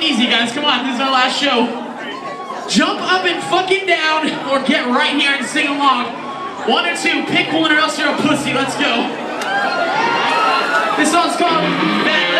it easy, guys. Come on, this is our last show. Jump up and fucking down, or get right here and sing along. One or two, pick one or else you're a pussy. Let's go. This song's called Fat